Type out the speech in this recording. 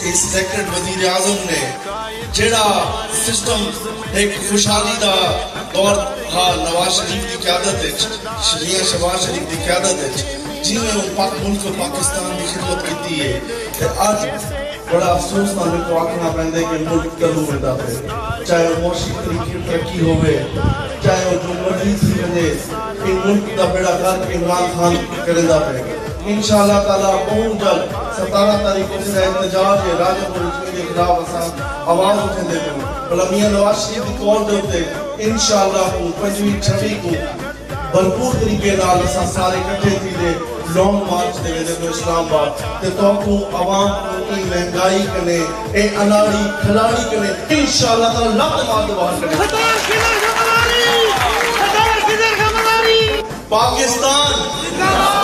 Secret वज़ीर आज़म ने, जेड़ा सिस्टम एक खुशहाली का दौर हा नवाज़ शरीफ की क्यादत शरिया शहबाज शरीफ की क्यादत वो पाक मुल्क, पाकिस्तान की खिदमत की है, ते अज बड़ा अफसोस ना मेरे को आखना पैंदा कि मुल्क कदू मिलता पे चाहे वो मौसी तरीके की तरक्की होवे, चाहे वो जो मर्ज़ी थी वने इन मुल्क का बेड़ा गर्क इमरान खान करेंदा पे। इंशाल्लाह ताला बहुत जल्द 17 तारीख को इंतज़ार है राजपुर के खिलाफ असा आवाज़ उठेंदे पे भला मियाँ नवाज़ शरीफ की कॉल दे उत्ते इंशाल्लाह को 25 26 को भरपूर तरीके नाल असा सारे इकट्ठे थी दे लॉन्ग मार्च दे वेंदे तो इस्लामाबाद। ते तो को आवाम को की महँगाई कने ए अनाड़ी खिलाड़ी कने इंशाल्लाह ताला लत मार दे बाहर कने सरदार किधर खबरदारी सरदार किधर खबरदारी पाकिस्तान। पाकिस्तान